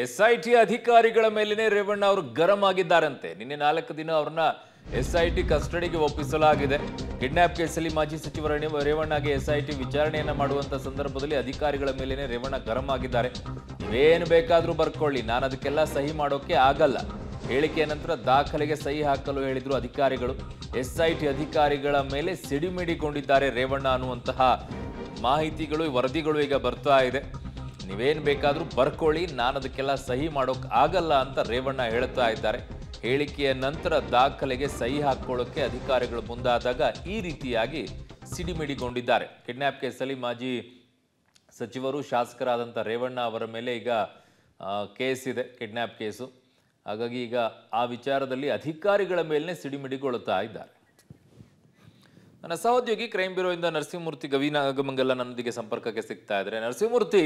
SIT ಅಧಿಕಾರಿಗಳ ಮೇಲೇನೆ ರೇವಣ್ಣ ಅವರು ಗರಂ ಆಗಿದ್ದಾರಂತೆ. ನಿನ್ನೆ ನಾಲ್ಕು ದಿನ ಅವ್ರನ್ನ ಎಸ್ಐಟಿ ಕಸ್ಟಡಿಗೆ ಒಪ್ಪಿಸಲಾಗಿದೆ. ಕಿಡ್ನಾಪ್ ಕೇಸಲ್ಲಿ ಮಾಜಿ ಸಚಿವ ರೇವಣ್ಣಗೆ ಎಸ್ಐಟಿ ವಿಚಾರಣೆಯನ್ನ ಮಾಡುವಂತ ಸಂದರ್ಭದಲ್ಲಿ ಅಧಿಕಾರಿಗಳ ಮೇಲೇನೆ ರೇವಣ್ಣ ಗರಂ ಆಗಿದ್ದಾರೆ. ಏನು ಬೇಕಾದ್ರೂ ಬರ್ಕೊಳ್ಳಿ, ನಾನು ಅದಕ್ಕೆಲ್ಲ ಸಹಿ ಮಾಡೋಕೆ ಆಗಲ್ಲ. ಹೇಳಿಕೆಯ ನಂತರ ದಾಖಲೆಗೆ ಸಹಿ ಹಾಕಲು ಹೇಳಿದ್ರು ಅಧಿಕಾರಿಗಳು. ಎಸ್ಐಟಿ ಅಧಿಕಾರಿಗಳ ಮೇಲೆ ಸಿಡಿಮಿಡಿಕೊಂಡಿದ್ದಾರೆ ರೇವಣ್ಣ ಅನ್ನುವಂತಹ ಮಾಹಿತಿಗಳು, ವರದಿಗಳು ಈಗ ಬರ್ತಾ ಇದೆ. ನೀವೇನ್ ಬೇಕಾದರೂ ಬರ್ಕೊಳ್ಳಿ ನಾನು ಅದಕ್ಕೆಲ್ಲ ಸಹಿ ಮಾಡೋಕೆ ಆಗಲ್ಲ ಅಂತ ರೇವಣ್ಣ ಹೇಳ್ತಾ ಇದ್ದಾರೆ. ಹೇಳಿಕೆಯ ನಂತರ ದಾಖಲೆಗೆ ಸಹಿ ಹಾಕೊಳ್ಳೋಕೆ ಅಧಿಕಾರಿಗಳು ಮುಂದಾದಾಗ ಈ ರೀತಿಯಾಗಿ ಸಿಡಿಮಿಡಿಗೊಂಡಿದ್ದಾರೆ. ಕಿಡ್ನ್ಯಾಪ್ ಕೇಸಲ್ಲಿ ಮಾಜಿ ಸಚಿವರು ಶಾಸಕರಾದಂಥ ರೇವಣ್ಣ ಅವರ ಮೇಲೆ ಈಗ ಕೇಸ್ ಇದೆ ಕಿಡ್ನ್ಯಾಪ್ ಕೇಸು. ಹಾಗಾಗಿ ಈಗ ಆ ವಿಚಾರದಲ್ಲಿ ಅಧಿಕಾರಿಗಳ ಮೇಲೇ ಸಿಡಿಮಿಡಿಗೊಳ್ಳುತ್ತಾ ಇದ್ದಾರೆ. ನನ್ನ ಸಹೋದ್ಯೋಗಿ ಕ್ರೈಮ್ ಬ್ಯೂರೋಯಿಂದ ನರಸಿಂಹಮೂರ್ತಿ ಗವಿನಾಗಮಂಗಲ ನನ್ನೊಂದಿಗೆ ಸಂಪರ್ಕಕ್ಕೆ ಸಿಗ್ತಾ ಇದ್ದಾರೆ. ನರಸಿಂಹಮೂರ್ತಿ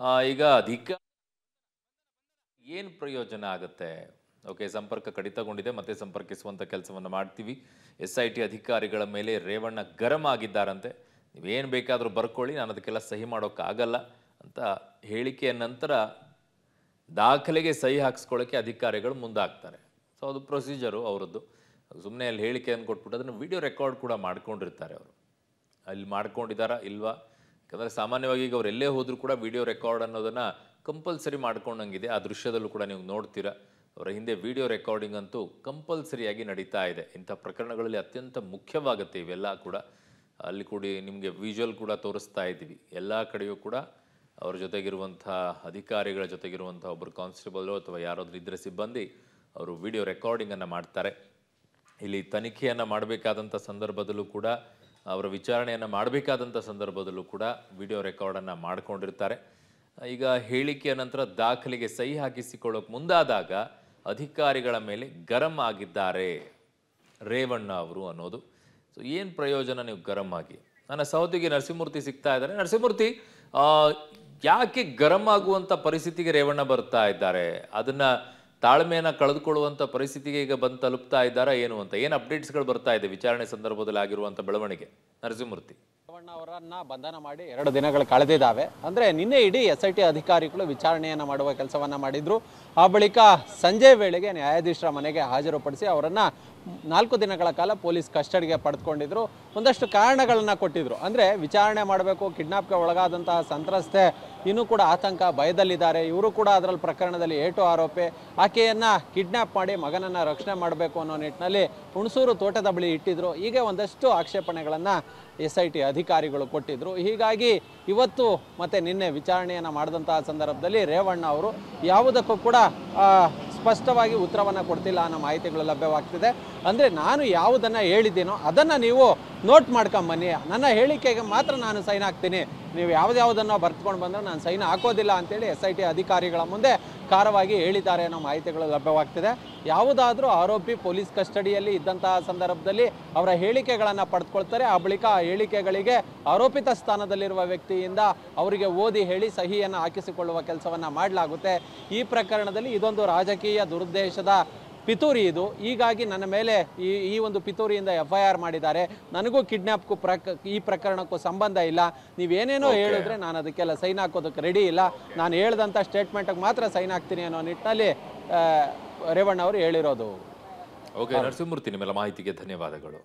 ಈಗ ಅಧಿಕ ಏನು ಪ್ರಯೋಜನ ಆಗುತ್ತೆ? ಓಕೆ ಸಂಪರ್ಕ ಕಡಿತಗೊಂಡಿದೆ, ಮತ್ತೆ ಸಂಪರ್ಕಿಸುವಂಥ ಕೆಲಸವನ್ನು ಮಾಡ್ತೀವಿ. ಎಸ್ ಐ ಟಿ ಅಧಿಕಾರಿಗಳ ಮೇಲೆ ರೇವಣ್ಣ ಗರಂ ಆಗಿದ್ದಾರಂತೆ. ನೀವೇನು ಬೇಕಾದರೂ ಬರ್ಕೊಳ್ಳಿ ನಾನು ಅದಕ್ಕೆಲ್ಲ ಸಹಿ ಮಾಡೋಕ್ಕಾಗಲ್ಲ ಅಂತ ಹೇಳಿಕೆಯ ನಂತರ ದಾಖಲೆಗೆ ಸಹಿ ಹಾಕಿಸ್ಕೊಳ್ಳೋಕ್ಕೆ ಅಧಿಕಾರಿಗಳು ಮುಂದಾಗ್ತಾರೆ. ಸೊ ಅದು ಪ್ರೊಸೀಜರು ಅವರದ್ದು. ಸುಮ್ಮನೆ ಅಲ್ಲಿ ಹೇಳಿಕೆಯನ್ನು ಕೊಟ್ಬಿಟ್ಟು ಅದನ್ನು ವಿಡಿಯೋ ರೆಕಾರ್ಡ್ ಕೂಡ ಮಾಡ್ಕೊಂಡಿರ್ತಾರೆ ಅವರು. ಅಲ್ಲಿ ಮಾಡ್ಕೊಂಡಿದ್ದಾರಾ ಇಲ್ವಾ? ಯಾಕಂದರೆ ಸಾಮಾನ್ಯವಾಗಿ ಈಗ ಅವ್ರು ಎಲ್ಲೇ ಹೋದರೂ ಕೂಡ ವಿಡಿಯೋ ರೆಕಾರ್ಡ್ ಅನ್ನೋದನ್ನು ಕಂಪಲ್ಸರಿ ಮಾಡ್ಕೊಂಡಂಗಿದೆ. ಆ ದೃಶ್ಯದಲ್ಲೂ ಕೂಡ ನೀವು ನೋಡ್ತೀರಾ, ಅವರ ಹಿಂದೆ ವಿಡಿಯೋ ರೆಕಾರ್ಡಿಂಗ್ ಅಂತೂ ಕಂಪಲ್ಸರಿಯಾಗಿ ನಡೀತಾ ಇದೆ. ಇಂಥ ಪ್ರಕರಣಗಳಲ್ಲಿ ಅತ್ಯಂತ ಮುಖ್ಯವಾಗುತ್ತೆ ಇವೆಲ್ಲ ಕೂಡ. ಅಲ್ಲಿ ಕೂಡಿ ನಿಮಗೆ ವಿಜುವಲ್ ಕೂಡ ತೋರಿಸ್ತಾ ಇದ್ದೀವಿ. ಎಲ್ಲ ಕಡೆಯೂ ಕೂಡ ಅವ್ರ ಜೊತೆಗಿರುವಂಥ ಅಧಿಕಾರಿಗಳ ಜೊತೆಗಿರುವಂಥ ಒಬ್ಬರು ಕಾನ್ಸ್ಟೇಬಲು ಅಥವಾ ಯಾರಾದರೂ ಇದ್ದರೆ ಸಿಬ್ಬಂದಿ ಅವರು ವಿಡಿಯೋ ರೆಕಾರ್ಡಿಂಗನ್ನು ಮಾಡ್ತಾರೆ. ಇಲ್ಲಿ ತನಿಖೆಯನ್ನು ಮಾಡಬೇಕಾದಂಥ ಸಂದರ್ಭದಲ್ಲೂ ಕೂಡ ಅವರ ವಿಚಾರಣೆಯನ್ನು ಮಾಡಬೇಕಾದಂಥ ಸಂದರ್ಭದಲ್ಲೂ ಕೂಡ ವಿಡಿಯೋ ರೆಕಾರ್ಡನ್ನು ಮಾಡಿಕೊಂಡಿರ್ತಾರೆ. ಈಗ ಹೇಳಿಕೆಯ ನಂತರ ದಾಖಲೆಗೆ ಸಹಿ ಹಾಕಿಸಿಕೊಳ್ಳೋಕೆ ಮುಂದಾದಾಗ ಅಧಿಕಾರಿಗಳ ಮೇಲೆ ಗರಂ ಆಗಿದ್ದಾರೆ ರೇವಣ್ಣ ಅವರು ಅನ್ನೋದು. ಸೊ ಏನು ಪ್ರಯೋಜನ ನೀವು ಗರಂ ಆಗಿ? ನನ್ನ ಸಹೋದ್ಯೋಗಿ ನರಸಿಂಹಮೂರ್ತಿ ಸಿಗ್ತಾ ಇದ್ದಾರೆ. ನರಸಿಂಹಮೂರ್ತಿ ಯಾಕೆ ಗರಂ ಆಗುವಂಥ ಪರಿಸ್ಥಿತಿಗೆ ರೇವಣ್ಣ ಬರ್ತಾ ಇದ್ದಾರೆ? ಅದನ್ನ ತಾಳ್ಮೆಯನ್ನ ಕಳೆದುಕೊಳ್ಳುವಂಥ ಪರಿಸ್ಥಿತಿಗೆ ಈಗ ಬಂದು ತಲುಪ್ತಾ ಇದ್ದಾರಾ ಏನು ಅಂತ? ಏನು ಅಪ್ಡೇಟ್ಸ್ಗಳು ಬರ್ತಾ ಇದೆ ವಿಚಾರಣೆ ಸಂದರ್ಭದಲ್ಲಿ ಆಗಿರುವಂಥ ಬೆಳವಣಿಗೆ? ನರಸಿಂಹಮೂರ್ತಿ. ರೇವಣ್ಣ ಅವರನ್ನ ಬಂಧನ ಮಾಡಿ ಎರಡು ದಿನಗಳು ಕಳೆದಿದ್ದಾವೆ. ಅಂದ್ರೆ ನಿನ್ನೆ ಇಡೀ ಎಸ್ ಐ ಟಿ ಅಧಿಕಾರಿಗಳು ವಿಚಾರಣೆಯನ್ನ ಮಾಡುವ ಕೆಲಸವನ್ನ ಮಾಡಿದ್ರು. ಆ ಬಳಿಕ ಸಂಜೆ ವೇಳೆಗೆ ನ್ಯಾಯಾಧೀಶರ ಮನೆಗೆ ಹಾಜರುಪಡಿಸಿ ಅವರನ್ನ ನಾಲ್ಕು ದಿನಗಳ ಕಾಲ ಪೊಲೀಸ್ ಕಸ್ಟಡಿಗೆ ಪಡೆದುಕೊಂಡಿದ್ರು. ಒಂದಷ್ಟು ಕಾರಣಗಳನ್ನ ಕೊಟ್ಟಿದ್ರು. ಅಂದ್ರೆ ವಿಚಾರಣೆ ಮಾಡಬೇಕು, ಕಿಡ್ನಾಪ್ಗೆ ಒಳಗಾದಂತಹ ಸಂತ್ರಸ್ತೆ ಇನ್ನೂ ಕೂಡ ಆತಂಕ, ಭಯದಲ್ಲಿದ್ದಾರೆ. ಇವರು ಕೂಡ ಅದರಲ್ಲಿ ಪ್ರಕರಣದಲ್ಲಿ ಏಟು ಆರೋಪಿ. ಆಕೆಯನ್ನ ಕಿಡ್ನಾಪ್ ಮಾಡಿ ಮಗನನ್ನ ರಕ್ಷಣೆ ಮಾಡಬೇಕು ಅನ್ನೋ ನಿಟ್ಟಿನಲ್ಲಿ ಹುಣಸೂರು ತೋಟದ ಬಳಿ ಇಟ್ಟಿದ್ರು. ಹೀಗೆ ಒಂದಷ್ಟು ಆಕ್ಷೇಪಣೆಗಳನ್ನ ಎಸ್ ಐ ಟಿ ಅಧಿಕಾರಿಗಳು ಕೊಟ್ಟಿದ್ರು. ಹೀಗಾಗಿ ಇವತ್ತು ಮತ್ತೆ ನಿನ್ನೆ ವಿಚಾರಣೆಯನ್ನು ಮಾಡಿದಂತಹ ಸಂದರ್ಭದಲ್ಲಿ ರೇವಣ್ಣ ಅವರು ಯಾವುದಕ್ಕೂ ಕೂಡ ಸ್ಪಷ್ಟವಾಗಿ ಉತ್ತರವನ್ನು ಕೊಡ್ತಿಲ್ಲ ಅನ್ನೋ ಮಾಹಿತಿಗಳು ಲಭ್ಯವಾಗ್ತಿದೆ. ಅಂದರೆ ನಾನು ಯಾವುದನ್ನು ಹೇಳಿದ್ದೀನೋ ಅದನ್ನು ನೀವು ನೋಟ್ ಮಾಡ್ಕೊಂಬನ್ನಿ ನನ್ನ ಹೇಳಿಕೆಗೆ ಮಾತ್ರ ನಾನು ಸೈನ್ ಹಾಕ್ತೀನಿ ನೀವು ಯಾವುದ್ಯಾವುದನ್ನು ಬರ್ತ್ಕೊಂಡು ಬಂದರೆ ನಾನು ಸೈನ್ ಹಾಕೋದಿಲ್ಲ ಅಂತೇಳಿ ಎಸ್ ಐ ಟಿ ಅಧಿಕಾರಿಗಳ ಮುಂದೆ ಖಾರವಾಗಿ ಹೇಳಿದ್ದಾರೆ ಅನ್ನೋ ಮಾಹಿತಿಗಳು ಲಭ್ಯವಾಗ್ತಿದೆ. ಯಾವುದಾದ್ರೂ ಆರೋಪಿ ಪೊಲೀಸ್ ಕಸ್ಟಡಿಯಲ್ಲಿ ಇದ್ದಂತಹ ಸಂದರ್ಭದಲ್ಲಿ ಅವರ ಹೇಳಿಕೆಗಳನ್ನು ಪಡೆದುಕೊಳ್ತಾರೆ ಆ ಬಳಿಕ ಆ ಹೇಳಿಕೆಗಳಿಗೆ ಆರೋಪಿತ ಸ್ಥಾನದಲ್ಲಿರುವ ವ್ಯಕ್ತಿಯಿಂದ ಅವರಿಗೆ ಓದಿ ಹೇಳಿ ಸಹಿಯನ್ನು ಹಾಕಿಸಿಕೊಳ್ಳುವ ಕೆಲಸವನ್ನು ಮಾಡಲಾಗುತ್ತೆ. ಈ ಪ್ರಕರಣದಲ್ಲಿ ಇದೊಂದು ರಾಜಕೀಯ ದುರುದ್ದೇಶದ ಪಿತೂರಿ ಇದು. ಹೀಗಾಗಿ ನನ್ನ ಮೇಲೆ ಈ ಈ ಒಂದು ಪಿತೂರಿಯಿಂದ ಎಫ್ ಐ ಆರ್ ಮಾಡಿದ್ದಾರೆ. ನನಗೂ ಕಿಡ್ನಾಪ್ಗೂ ಪ್ರಕ ಈ ಪ್ರಕರಣಕ್ಕೂ ಸಂಬಂಧ ಇಲ್ಲ. ನೀವೇನೇನೋ ಹೇಳಿದ್ರೆ ನಾನು ಅದಕ್ಕೆಲ್ಲ ಸೈನ್ ಹಾಕೋದಕ್ಕೆ ರೆಡಿ ಇಲ್ಲ. ನಾನು ಹೇಳ್ದಂಥ ಸ್ಟೇಟ್ಮೆಂಟ್ಗೆ ಮಾತ್ರ ಸೈನ್ ಹಾಕ್ತೀನಿ ಅನ್ನೋ ನಿಟ್ಟಿನಲ್ಲಿ ರೇವಣ್ಣ ಅವರು ಹೇಳಿರೋದು. ಓಕೆ ನರಸಿಂಹಮೂರ್ತಿ ನಿಮ್ಮೆಲ್ಲ ಮಾಹಿತಿಗೆ ಧನ್ಯವಾದಗಳು.